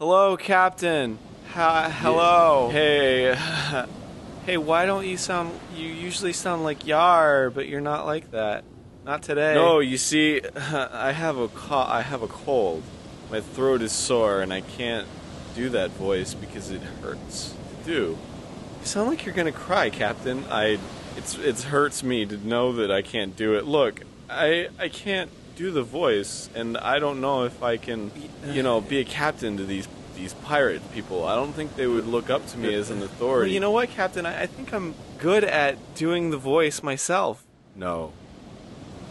Hello, Captain. Ha- hello. Hey. hey, why don't you sound. You usually sound like Yar, but you're not like that. Not today. No, you see, I have a I have a cold. My throat is sore, and I can't do that voice because it hurts to do. You sound like you're gonna cry, Captain. I, it's it hurts me to know that I can't do it. Look, I I can't do the voice, and I don't know if I can, you know, be a captain to these these pirate people. I don't think they would look up to me as an Well, authority. you know what, Captain? I, I think I'm good at doing the voice myself. no.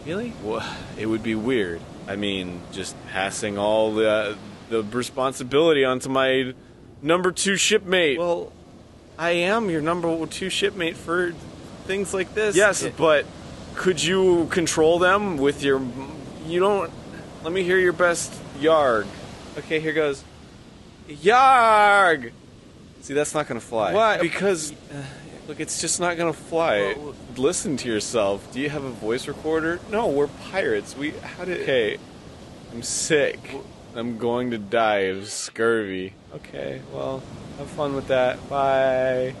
Really? Well, it would be weird. I mean, just passing all the the responsibility onto my number two shipmate. Well, I am your number two shipmate for things like this. yes, Yeah. but could you control them with your? You don't. Let me hear your best yarg. Okay, here goes. Yarg! See, that's not gonna fly. Why? Because look, it's just not gonna fly. Listen to yourself. Do you have a voice recorder? No, we're pirates. We how did? Okay, I'm sick. I'm going to die of scurvy. Okay, well, have fun with that. Bye.